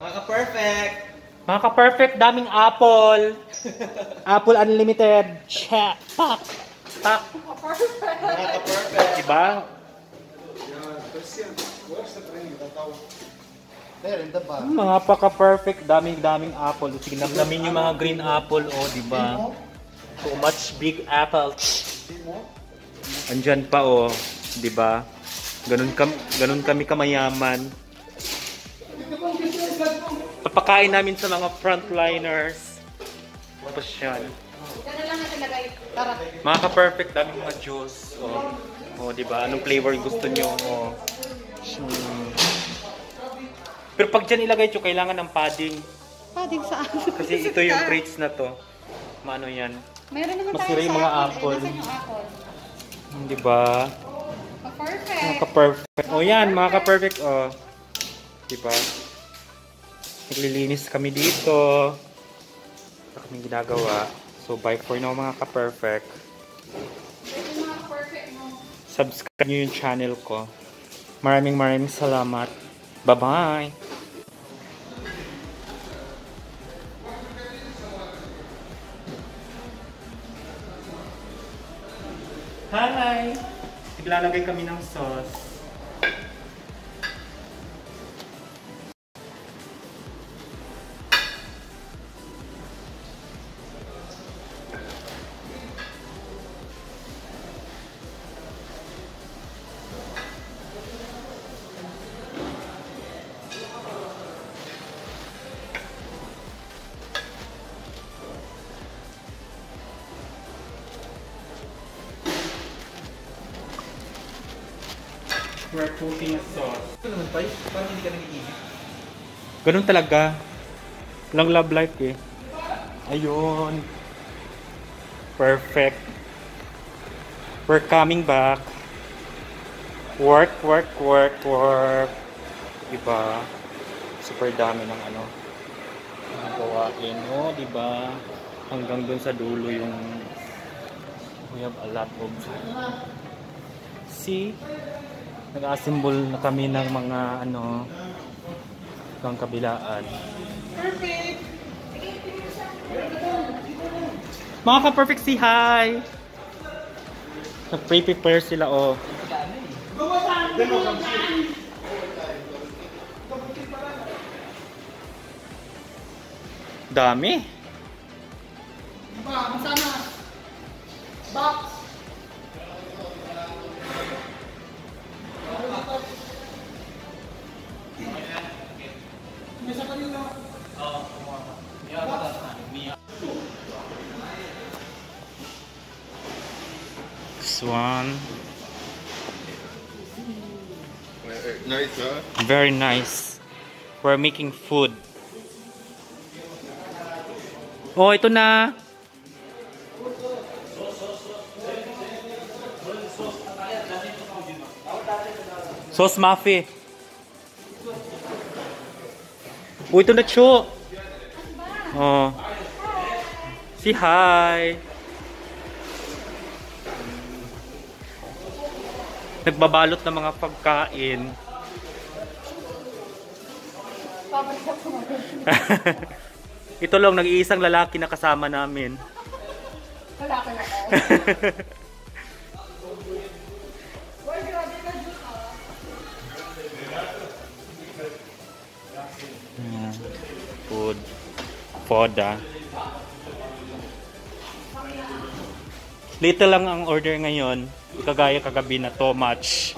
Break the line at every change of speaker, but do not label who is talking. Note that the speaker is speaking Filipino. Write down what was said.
Mga ka-perfect!
Mga ka-perfect, daming apple. apple unlimited. Check. Pak. Pak.
Mga ka-perfect!
Diba?
Ba?
Mga paka-perfect, daming daming apple. Sige, namnamin yung mga green apple, oh, diba? So much big apple. Andyan pa, oh. Diba? Ganun, kam ganun kami kamayaman. Papakain namin sa mga frontliners. Tapos yan. Mga ka-perfect, daming mga juice. Oh, oh di ba? Anong flavor gusto nyo? Oh. Hmm. Pero pag dyan ilagay nyo, kailangan ng padding.
Padding saan?
Kasi ito yung crates na to. Maano yan?
Meron naman
Masira
tayo
yung mga
apple.
apple. Di ba? Mga
Pa-perfect.
ka-perfect. Oh yan, mga ka-perfect. Oh. Di ba? Naglilinis kami dito. Ito kami ginagawa. So, bye for now mga ka-perfect. Subscribe nyo yung channel ko. Maraming maraming salamat. Bye-bye! Hi! Naglalagay kami ng sauce. We're cooking a sauce.
Ito naman pa, parang hindi ka nag-iibig.
Ganun talaga. Lang love life eh. Ayun. Perfect. We're coming back. Work, work, work, work. Diba? Super dami ng ano. Ang gawain. Oh, diba? Hanggang dun sa dulo yung we have a lot of see nag-assemble na kami ng mga ano ng kabilaan.
Perfect.
Mga ka-perfect si hi! Nag-pre-prepare sila oh. Dami.
Ba, masama. Box.
This one.
Nice, huh?
Very nice. We're making food. Oh, ito na. Sauce mafi. Oh, ito na, Cho. Oh. Si hi. Nagbabalot ng mga pagkain.
Ako.
Ito lang, nag-iisang lalaki na kasama namin.
Wala ka na ako. Boy, grabe ka dyan ah.
Little lang ang order ngayon. Kagaya kagabi na to much.